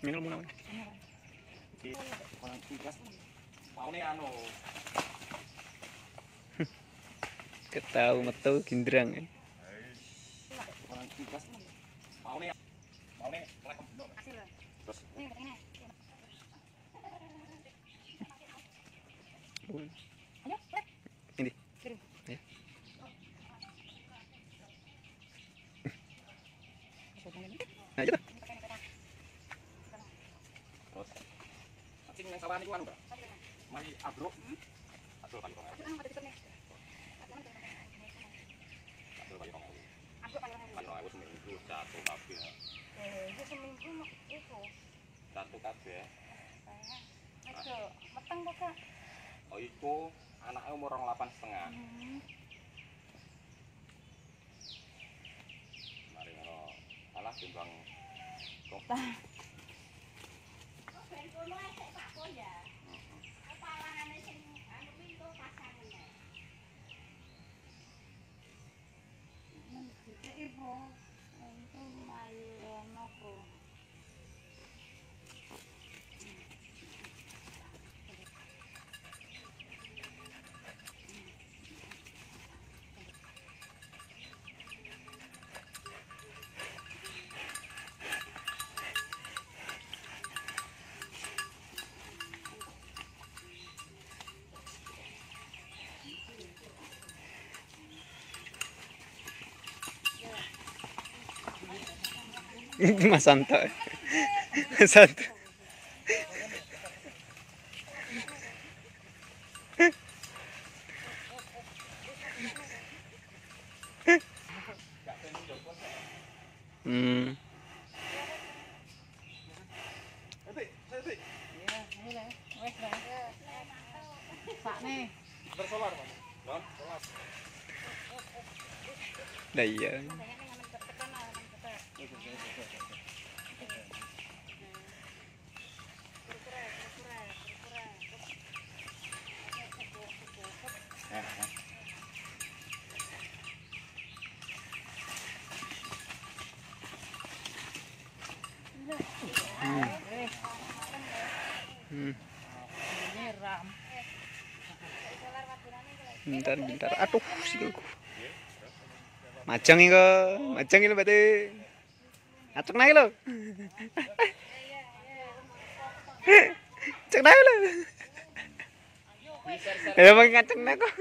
Minum muna. Paune anu. Ketahu metu gindrang. eh. Ini. Ya. Nah, coba. terus. Cacing nang sawan iku anu. Mari. Abruk paling kong. Abruk paling kong. Paling kong aku seminggu jatuh kabeh. Jatuh kabeh. Oh iku anaknya umur orang delapan setengah. Mari ngono. Alah timbang Más Santa, Santa, hmm, Mm. Đây vậy. Bentar, bentar. Aduh, sikilku. Majang iki, majang iki berarti. Acek naik lo. Cek naik lo. Bang ngaceng naik kok.